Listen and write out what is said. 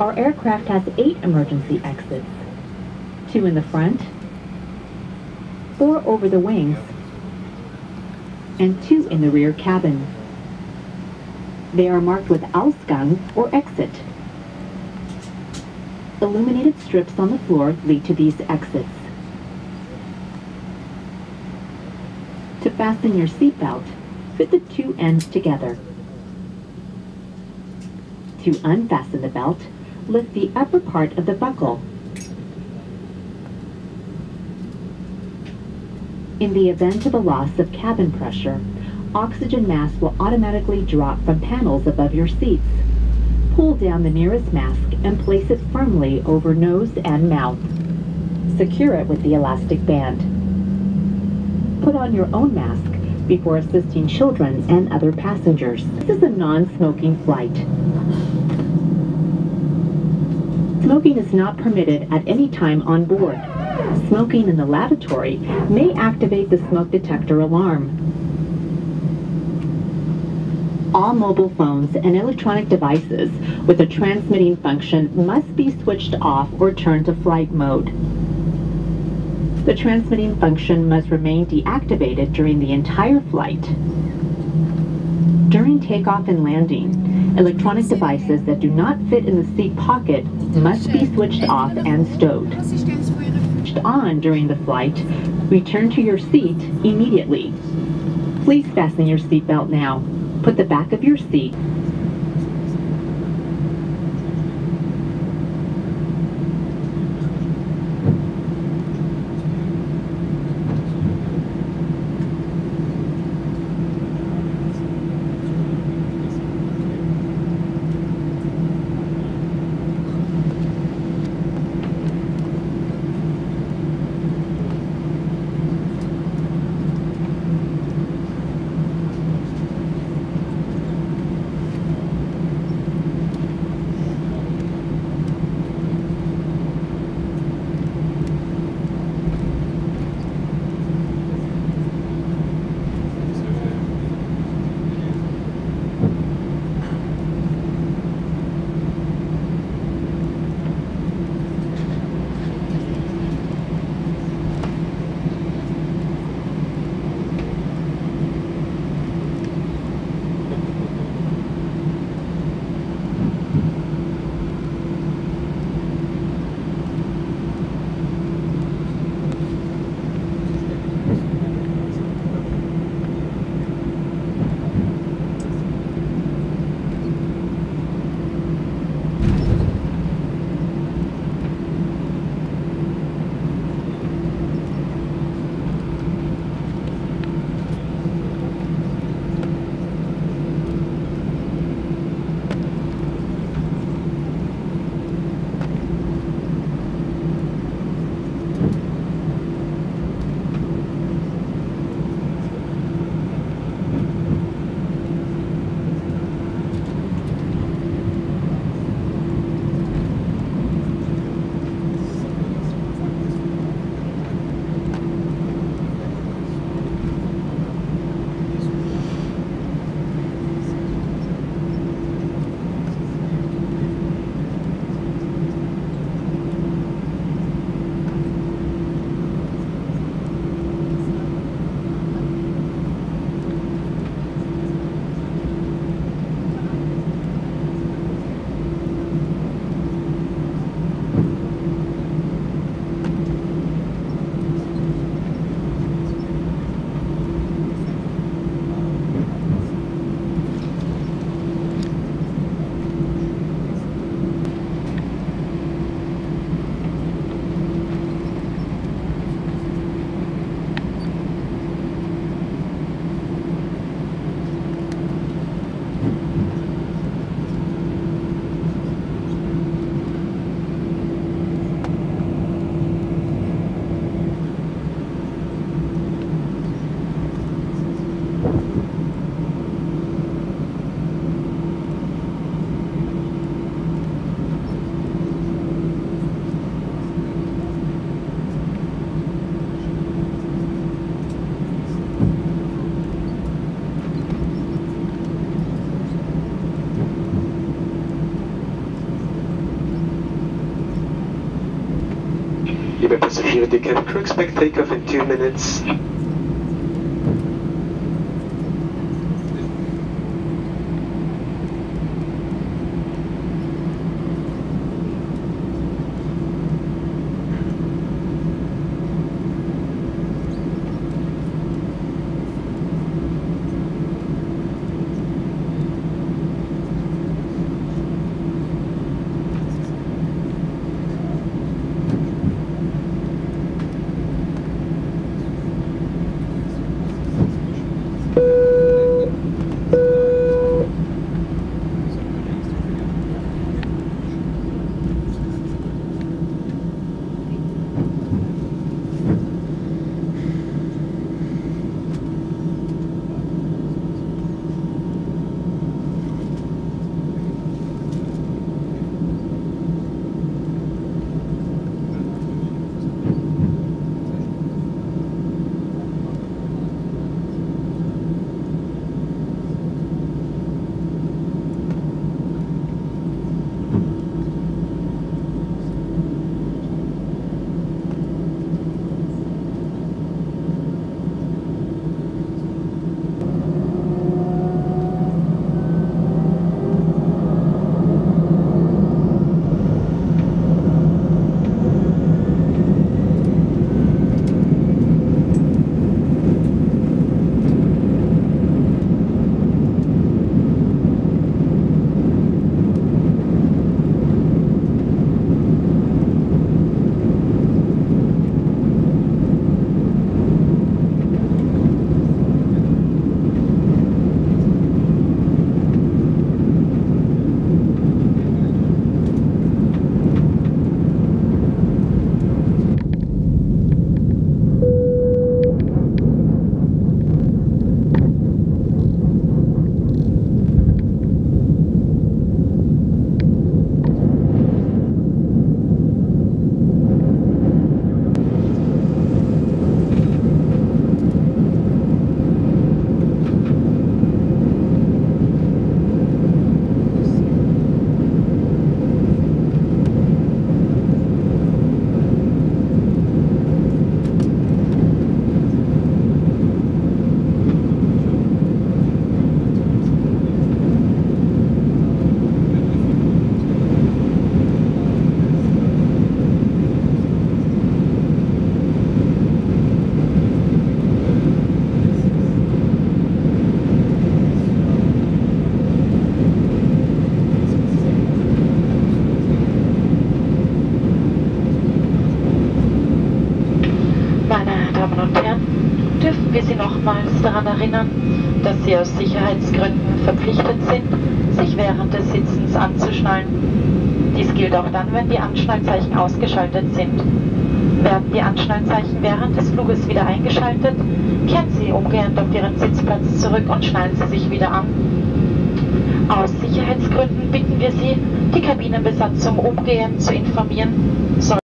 Our aircraft has eight emergency exits. Two in the front, four over the wings, and two in the rear cabin. They are marked with Ausgang or exit. Illuminated strips on the floor lead to these exits. To fasten your seatbelt, fit the two ends together. To unfasten the belt, lift the upper part of the buckle. In the event of a loss of cabin pressure, oxygen masks will automatically drop from panels above your seats. Pull down the nearest mask and place it firmly over nose and mouth. Secure it with the elastic band. Put on your own mask before assisting children and other passengers. This is a non-smoking flight. Smoking is not permitted at any time on board. Smoking in the lavatory may activate the smoke detector alarm. All mobile phones and electronic devices with a transmitting function must be switched off or turned to flight mode. The transmitting function must remain deactivated during the entire flight. During takeoff and landing, electronic devices that do not fit in the seat pocket must be switched off and stowed. Switched on during the flight, return to your seat immediately. Please fasten your seatbelt now. Put the back of your seat Passagiere, the crew expect takeoff in two minutes. Wir Sie nochmals daran erinnern, dass Sie aus Sicherheitsgründen verpflichtet sind, sich während des Sitzens anzuschnallen. Dies gilt auch dann, wenn die Anschnallzeichen ausgeschaltet sind. Werden die Anschnallzeichen während des Fluges wieder eingeschaltet, kehren Sie umgehend auf Ihren Sitzplatz zurück und schnallen Sie sich wieder an. Aus Sicherheitsgründen bitten wir Sie, die Kabinenbesatzung umgehend zu informieren.